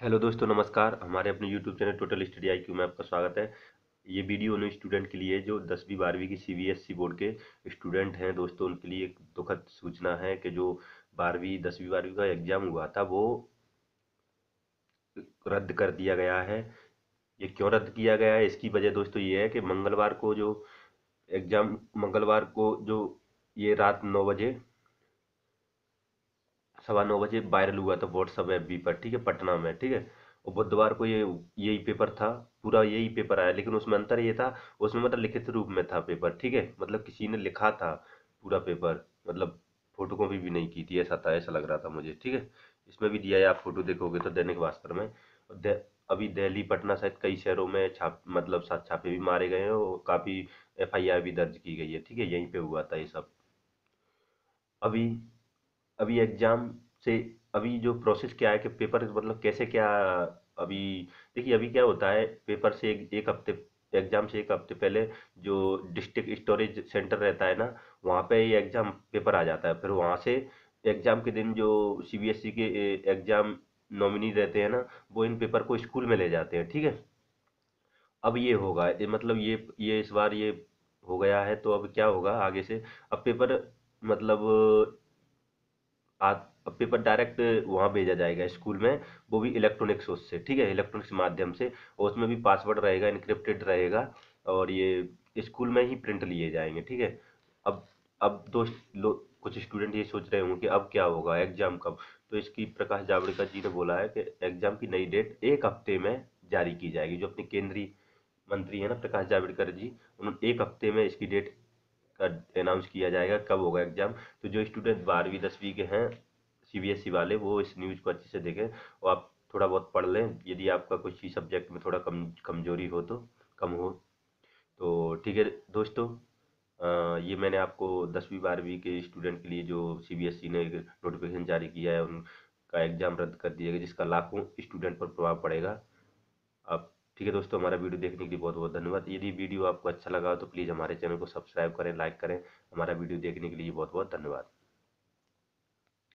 Hello दोस्तों, नमस्कार। हमारे अपने YouTube channel total study I में आपका स्वागत है। ये वीडियो उन स्टूडेंट के लिए जो दसवीं, बारहवीं की सीबीएसई बोर्ड के स्टूडेंट हैं दोस्तों, उनके लिए एक दुखद सूचना है कि जो बारहवीं, दसवीं, बारहवीं का एग्ज़ाम हुआ था, वो रद्द कर दिया गया है। ये क्यों रद्द किया गया है? इसकी वजह दोस्तों ये है कि मंगलवार को जो एग्ज़ाम, मंगलवार को जो ये रात नौ बजे सवा नौ बजे वायरल हुआ था व्हाट्सअप एफ़ पर, ठीक है, पटना में, ठीक है। और बुधवार को ये, यही पेपर था, पूरा यही पेपर आया, लेकिन उसमें अंतर ये था, उसमें मतलब लिखित रूप में था पेपर ठीक है। मतलब किसी ने लिखा था पूरा पेपर मतलब फ़ोटो कॉपी भी नहीं की थी, ऐसा था, ऐसा लग रहा था मुझे, ठीक है। इसमें भी दिया है, आप फ़ोटो देखोगे तो दैनिक भास्कर में। अभी दिल्ली, पटना सहित कई शहरों में छाप मतलब सात छापे भी मारे गए हैं और काफ़ी एफआईआर भी दर्ज की गई है, ठीक है, यहीं पे हुआ था ये सब। अभी अभी एग्ज़ाम से अभी जो प्रोसेस क्या है कि पेपर मतलब कैसे क्या अभी देखिए अभी क्या होता है पेपर से एक, एक हफ़्ते एग्ज़ाम से एक हफ़्ते पहले जो डिस्ट्रिक्ट स्टोरेज सेंटर रहता है ना वहाँ पे ये एग्ज़ाम पेपर आ जाता है। फिर वहाँ से एग्ज़ाम के दिन जो सीबीएसई के एग्ज़ाम नॉमिनी रहते हैं ना वो इन पेपर को स्कूल में ले जाते हैं ठीक है? अब ये होगा मतलब ये ये इस बार ये हो गया है तो अब क्या होगा आगे से? अब पेपर मतलब पेपर डायरेक्ट वहाँ भेजा जाएगा स्कूल में, वो भी इलेक्ट्रॉनिक सोर्स से, ठीक है? इलेक्ट्रॉनिक्स माध्यम से, और उसमें भी पासवर्ड रहेगा इनक्रिप्टेड रहेगा, और ये स्कूल में ही प्रिंट लिए जाएँगे, ठीक है? अब अब दोस्त कुछ स्टूडेंट ये सोच रहे होंगे कि अब क्या होगा एग्ज़ाम कब? तो इसकी प्रकाश जावड़ेकर जी ने बोला है कि एग्ज़ाम की नई डेट एक हफ़्ते में जारी की जाएगी, जो अपने केंद्रीय मंत्री है ना प्रकाश जावड़ेकर जी, उन्होंने एक हफ़्ते में इसकी डेट का अनाउंस किया जाएगा कब होगा एग्ज़ाम तो जो स्टूडेंट बारहवीं दसवीं के हैं सीबीएसई वाले वो इस न्यूज़ को अच्छे से देखें। और आप थोड़ा बहुत पढ़ लें यदि आपका कुछ ही सब्जेक्ट में थोड़ा कम कमज़ोरी हो तो कम हो। तो ठीक है दोस्तों आ, ये मैंने आपको दसवीं बारहवीं के स्टूडेंट के लिए जो सीबीएसई ने नोटिफिकेशन जारी किया है उनका एग्ज़ाम रद्द कर दिया गया जिसका लाखों स्टूडेंट पर प्रभाव पड़ेगा। आप ठीक है दोस्तों, हमारा वीडियो देखने के लिए बहुत बहुत धन्यवाद। यदि वीडियो आपको अच्छा लगा तो प्लीज़ हमारे चैनल को सब्सक्राइब करें, लाइक करें। हमारा वीडियो देखने के लिए बहुत बहुत धन्यवाद।